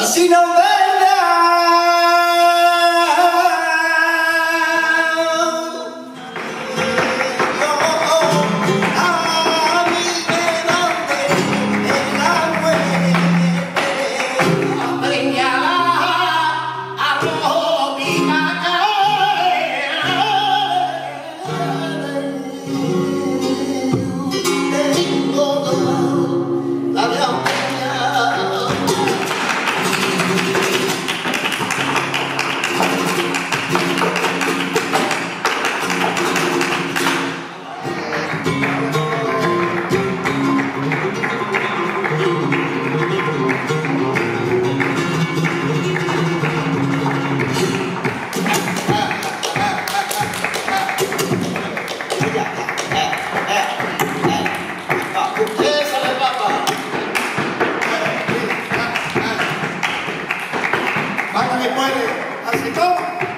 Y si no Maria. Assim vamos?